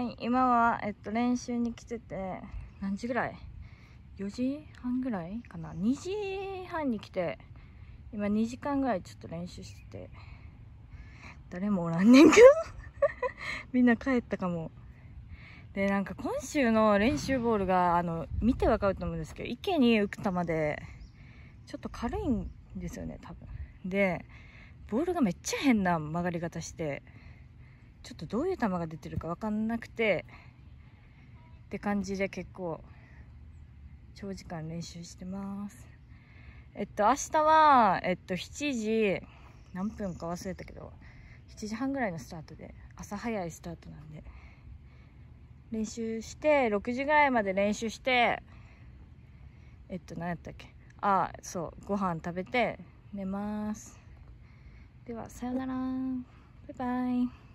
はい今はえっと練習に来てて何時ぐらい？4時半ぐらいかな？2時半に来て今2時間ぐらいちょっと練習してて誰もおらんねんけど。みんな帰ったかも。でなんか今週の練習ボールがあの見てわかると思うんですけど池に浮く球でちょっと軽いんですよね多分。でボールがめっちゃ変な曲がり方してちょっとどういう球が出てるか分かんなくてって感じで結構長時間練習してます。えっと明日はえっと7時何分か忘れたけど7時半ぐらいのスタートで朝早いスタートなんで練習して6時ぐらいまで練習してえっと何やったっけ？あそうご飯食べて寝ます。ではさよなら。バイバイ。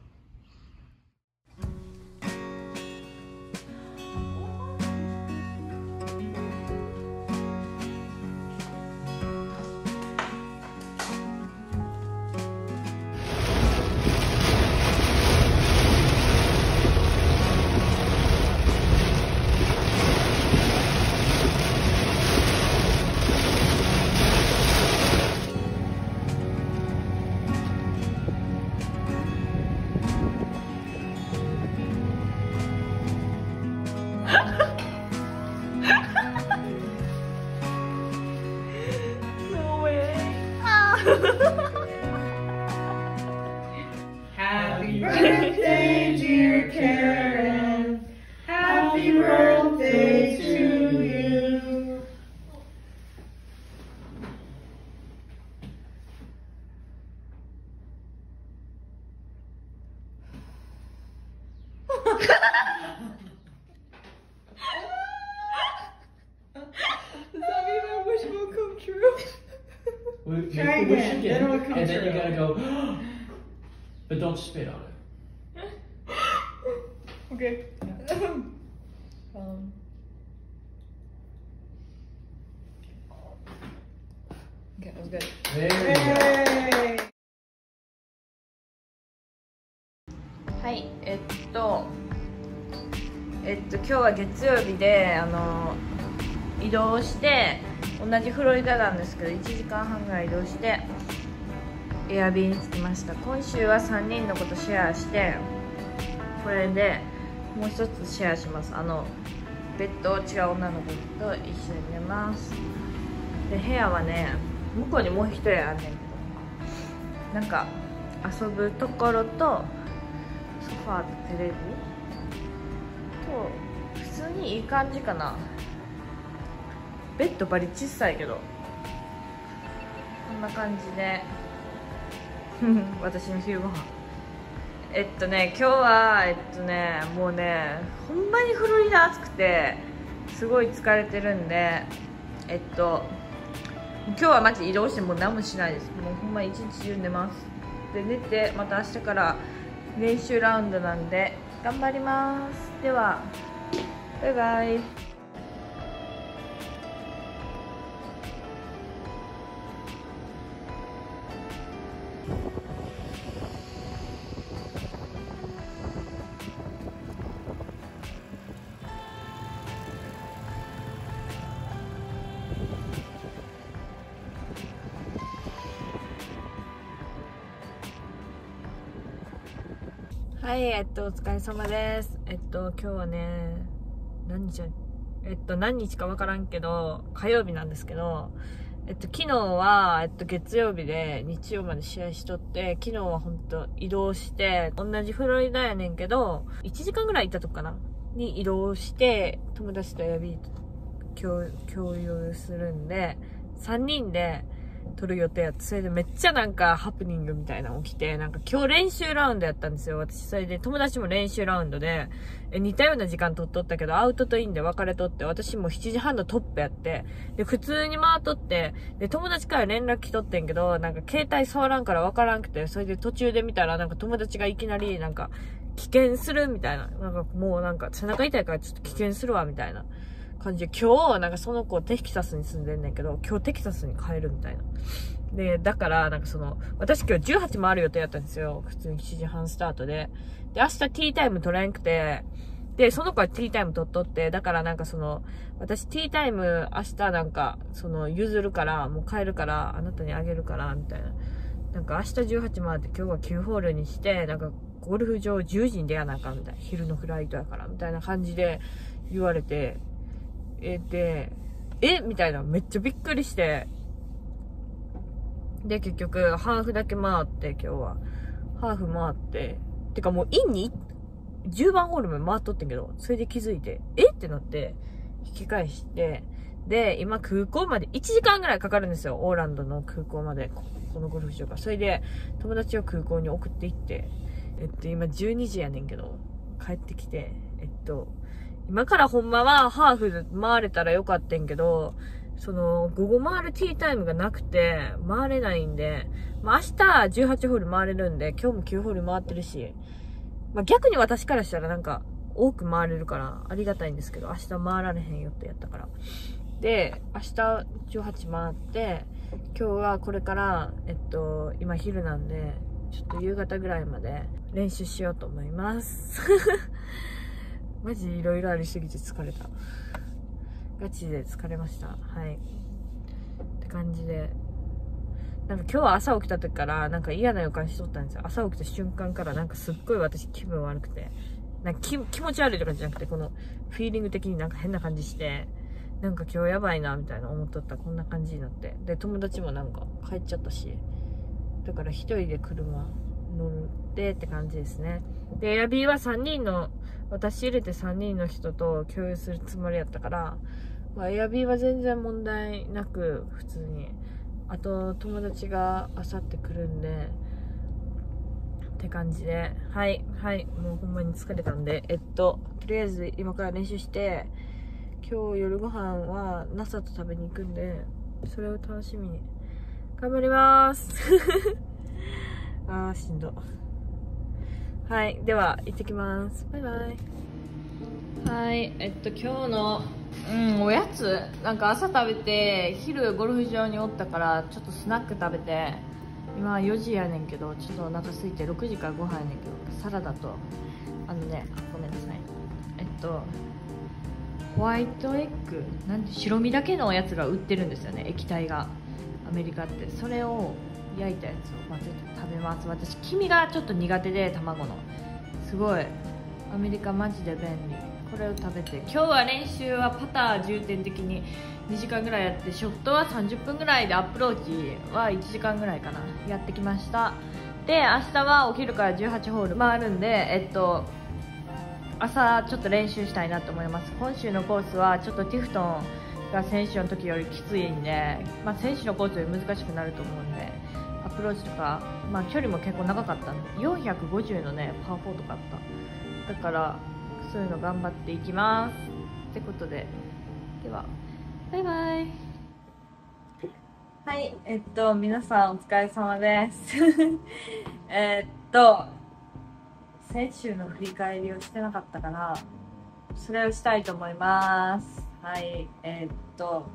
no way. You Try can wish again, again, then and then you true. gotta go, but don't spit on it. Okay. um. Okay, that was good. There you go. はいえっとえっと今日は月曜日であの移動して同じフロリダなんですけど1時間半ぐらい移動してエアビーに着きました。今週は3人のことシェアしてこれでもう一つシェアします。あのベッドを違う女の子と一緒に寝ます。で部屋はね向こうにもう一部屋あんねんけどなんか遊ぶところとソファーとテレビと普通にいい感じかな。ベッドバリ小さいけど。こんな感じで。私の昼ご飯。えっとね今日はえっとねもうねほんまにフロリダ暑くてすごい疲れてるんでえっと今日はマジ移動してもう何もしないです。もうほんま一日中寝ます。で寝てまた明日から練習ラウンドなんで頑張ります。ではバイバイ。はい、えっと、お疲れ様です。えっと、今日はね、何日えっと、何日かわからんけど、火曜日なんですけど、えっと、昨日は、えっと、月曜日で日曜まで試合しとって、昨日は本当移動して、同じフロリダやねんけど、1時間ぐらい行ったとこかな？に移動して、友達とエアビー共共有するんで、3人で撮る予定やって、それでめっちゃなんかハプニングみたいなの起きて、なんか今日練習ラウンドやったんですよ。私、それで友達も練習ラウンドで、え似たような時間取っとったけど、アウトとインで分かれとって、私も7時半のトップやって、で、普通に回っとって、で、友達から連絡来とってんけど、なんか携帯触らんから分からんくて、それで途中で見たら、なんか友達がいきなり、なんか、危険するみたいな。なんかもうなんか背中痛いからちょっと危険するわ、みたいな感じで、今日、なんかその子テキサスに住んでんねんけど、今日テキサスに帰るみたいな。で、だから、なんかその、私今日18回る予定やったんですよ。普通に7時半スタートで。で、明日ティータイム取れんくて、で、その子はティータイム取っとって、だからなんかその、私ティータイム明日なんか、その、譲るから、もう帰るから、あなたにあげるから、みたいな。なんか明日18回って今日は9ホールにして、なんかゴルフ場10時に出やなあかんみたいな。昼のフライトやから、みたいな感じで言われて、え、で、え？みたいな。めっちゃびっくりして。で、結局、ハーフだけ回って、今日は。ハーフ回って。てかもう、インに10番ホールも回っとってんけど、それで気づいて、え？ってなって、引き返して、で、今空港まで1時間ぐらいかかるんですよ。オーランドの空港まで。このゴルフ場から。それで、友達を空港に送って行って、えっと、今12時やねんけど、帰ってきて、えっと、今からほんまはハーフで回れたらよかったんけど、その、午後回るティータイムがなくて、回れないんで、まあ、明日18ホール回れるんで、今日も9ホール回ってるし、まあ、逆に私からしたらなんか、多く回れるから、ありがたいんですけど、明日回られへんよってやったから。で、明日18回って、今日はこれから、えっと、今昼なんで、ちょっと夕方ぐらいまで練習しようと思います。マジいろいろありすぎて疲れた。ガチで疲れました。はい。って感じで。なんか今日は朝起きた時からなんか嫌な予感しとったんですよ。朝起きた瞬間からなんかすっごい私気分悪くて。なんか気気持ち悪いとかじゃなくて、このフィーリング的になんか変な感じして、なんか今日やばいなみたいな思っとったらこんな感じになって。で、友達もなんか帰っちゃったし。だから一人で車乗ってって感じですね。で、エアビーは3人の、私入れて3人の人と共有するつもりやったから、まあ、エアビーは全然問題なく、普通に。あと、友達があさって来るんで、って感じで。はい、はい、もうほんまに疲れたんで、えっと、とりあえず今から練習して、今日夜ご飯は NASA と食べに行くんで、それを楽しみに。頑張ります。あー、しんど。はい、では、行ってきます。バイバイ。はい、えっと、今日の、うん、おやつ、なんか朝食べて、昼ゴルフ場におったから、ちょっとスナック食べて、今4時やねんけど、ちょっとお腹空いて、6時からご飯やねんけど、サラダと、あのね、あごめんなさい。えっと、ホワイトエッグ、なんて白身だけのおやつが売ってるんですよね、液体が。アメリカって。それを焼いたやつを混ぜて食べます。私、黄身がちょっと苦手で、卵の。すごい。アメリカマジで便利。これを食べて今日は練習はパター重点的に2時間ぐらいやってショットは30分ぐらいでアプローチは1時間ぐらいかなやってきましたで明日はお昼から18ホール回るんでえっと朝ちょっと練習したいなと思います今週のコースはちょっとティフトンが選手の時よりきついんで、まあ、選手のコースより難しくなると思うんでプローチとか、まあ、距離も結構長かったんで450のねパー4とかあった。だからそういうの頑張っていきます。ってことで。ではバイバイ。はいえっと皆さんお疲れ様です。えっと先週の振り返りをしてなかったからそれをしたいと思います。はいえっと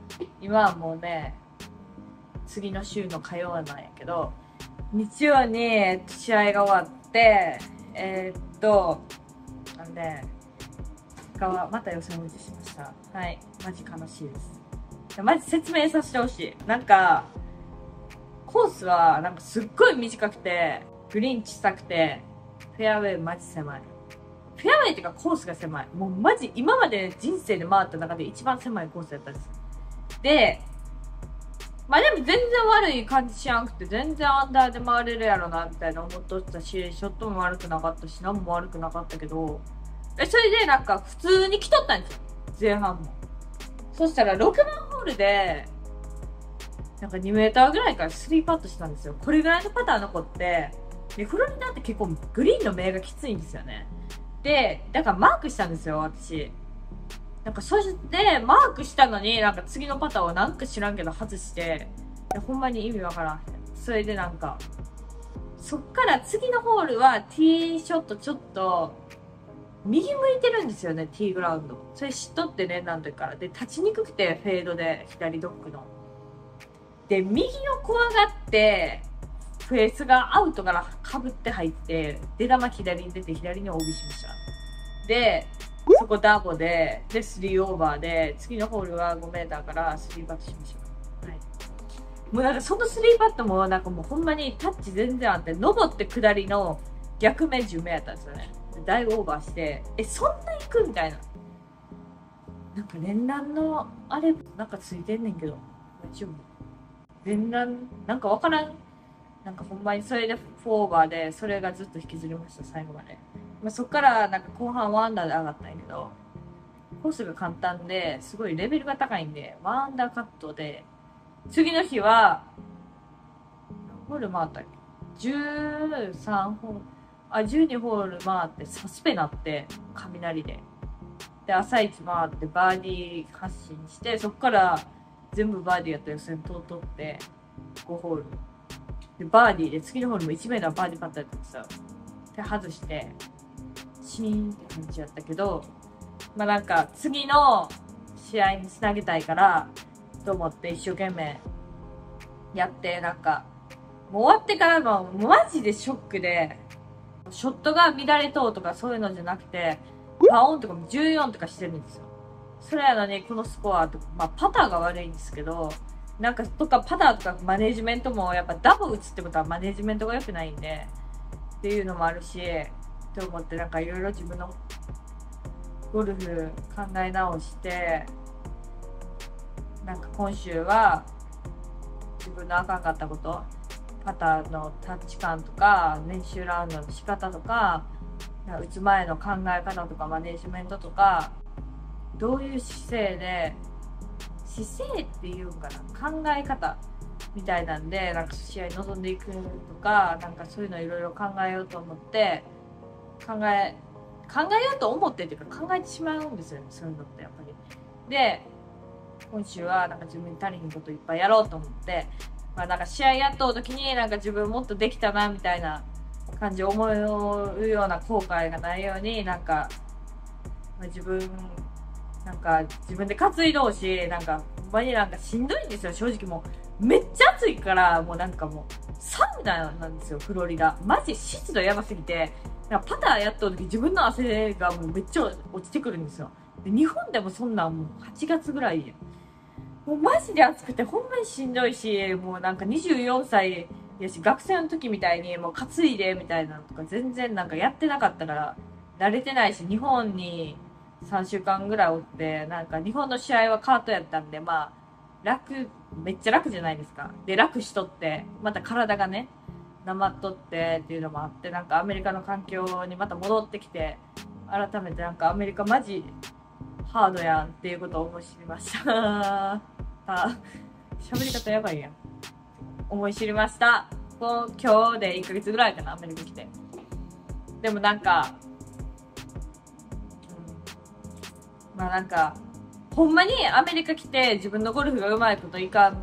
今はもうね次の週の火曜なんやけど日曜に試合が終わってえっとなんではまた予選落ちしました。はい。マジ悲しいです。マジ説明させてほしい。なんか、コースはなんかすっごい短くて、グリーン小さくて、フェアウェイマジ狭い。フェアウェイっていうかコースが狭い。もうマジ今まで人生で回った中で一番狭いコースやったんです。で、まあでも全然悪い感じしやんくて、全然アンダーで回れるやろな、みたいな思っとったし、ショットも悪くなかったし、何も悪くなかったけど、え、それでなんか普通に来とったんですよ。前半も。そしたら6番ホールで、なんか2メーターぐらいから3パットしたんですよ。これぐらいのパターン残って、で、フロリダって結構グリーンの目がきついんですよね。で、だからマークしたんですよ、私。なんかそして、マークしたのに、なんか次のパターンをなんか知らんけど外して、ほんまに意味わからん。それでなんか、そっから次のホールはティーショットちょっと、右向いてるんですよね、ティーグラウンド。それ知っとってね、なんでから。で、立ちにくくて、フェードで、左ドッグの。で、右を怖がって、フェースがアウトからかぶって入って、出玉左に出て、左に OB しました。で、そこダボで、で、3オーバーで、次のホールは5メーターから3パットしました。はい。もうなんかその3パットもなんかもうほんまにタッチ全然あって、登って下りの逆目10目やったんですよね。で大オーバーして、え、そんな行くみたいな。なんか連弾のあれ、なんかついてんねんけど、大丈夫？連弾、なんかわからん。なんかほんまにそれで4オーバーで、それがずっと引きずりました、最後まで。まあ、そっからなんか後半ワンダーで上がったんやけど、コースが簡単で、すごいレベルが高いんで、ワンダーカットで、次の日は、ホール回ったっけ ?13 ホール、あ、12ホール回って、サスペなって、雷で。で、朝一回ってバーディー発進して、そっから全部バーディーやった予選通っとって、5ホール。で、バーディーで、次のホールも1メーターバーディーパットやったんですよ。で、外して、シーンって感じやったけど、まあなんか、次の試合につなげたいから、と思って一生懸命やって、なんか、もう終わってからの、マジでショックで、ショットが乱れとうとかそういうのじゃなくて、パオンとかも14とかしてるんですよ。それやのに、このスコアとか、まあパターが悪いんですけど、なんかとかパターとかマネジメントもやっぱダボ打つってことはマネジメントが良くないんで、っていうのもあるし、って思ってなんかいろいろ自分のゴルフ考え直して、なんか今週は自分のあかんかったこと、パターのタッチ感とか、練習ラウンドの仕方とか、な打つ前の考え方とか、マネジメントとか、どういう姿勢で、姿勢っていうんかな、考え方みたいなんで、なんか試合に臨んでいくとか、なんかそういうのいろいろ考えようと思って、考え、考えようと思ってっていうか考えてしまうんですよね、そういうのってやっぱり。で、今週はなんか自分に足りひんこといっぱいやろうと思って、まあなんか試合やっとう時になんか自分もっとできたなみたいな感じ思うような後悔がないようになんか、まあ、自分なんか自分で担いどうしなんかほんまになんかしんどいんですよ。正直もうめっちゃ暑いからもうなんかもうサウナなんですよフロリダ。マジ湿度やばすぎて。パターやっとる時自分の汗がもうめっちゃ落ちてくるんですよで日本でもそんなんもう8月ぐらいやもうマジで暑くてほんまにしんどいし、もうなんか24歳やし、学生の時みたいにもう担いでみたいなのとか全然なんかやってなかったから、慣れてないし、日本に3週間ぐらいおって、なんか日本の試合はカートやったんで、まあ、楽、めっちゃ楽じゃないですか。で、楽しとって、また体がね、なまっとってっていうのもあって、なんかアメリカの環境にまた戻ってきて、改めてなんかアメリカマジハードやんっていうことを思い知りました。あ、喋り方やばいやん。思い知りました。今日で1ヶ月ぐらいかな、アメリカ来て。でもなんか、うんまあなんか、ほんまにアメリカ来て自分のゴルフがうまいこといかん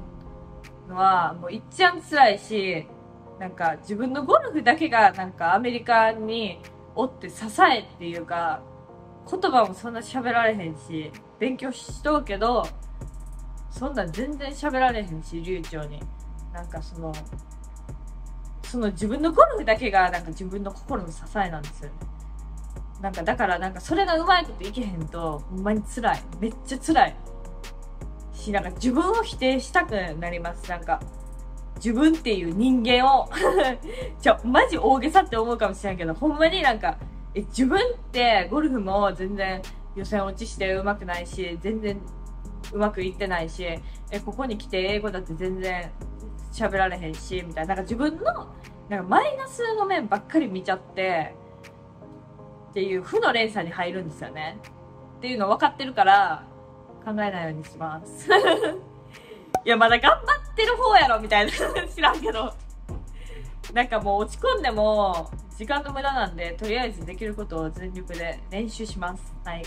のは、もういっちゃん辛いし、なんか自分のゴルフだけがなんかアメリカにおって支えっていうか、言葉もそんな喋られへんし、勉強しとうけど、そんな全然喋られへんし、流暢に。なんかその、その自分のゴルフだけがなんか自分の心の支えなんですよね。なんかだからなんかそれがうまいこといけへんと、ほんまに辛い。めっちゃ辛い。し、なんか自分を否定したくなります。なんか、自分っていう人間を ちょ、マジ大げさって思うかもしれんけど、ほんまになんか、え、自分ってゴルフも全然予選落ちして上手くないし、全然うまくいってないし、え、ここに来て英語だって全然喋られへんし、みたいな。なんか自分の、なんかマイナスの面ばっかり見ちゃって、っていう負の連鎖に入るんですよね。っていうの分かってるから、考えないようにします。いや、まだ頑張ってる方やろ、みたいな。知らんけど。なんかもう落ち込んでも、時間の無駄なんで、とりあえずできることを全力で練習します。はい。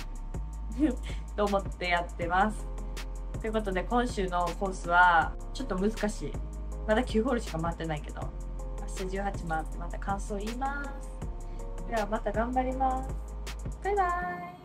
と思ってやってます。ということで、今週のコースは、ちょっと難しい。まだ9ホールしか回ってないけど、明日18回ってまた感想言います。ではまた頑張ります。バイバイ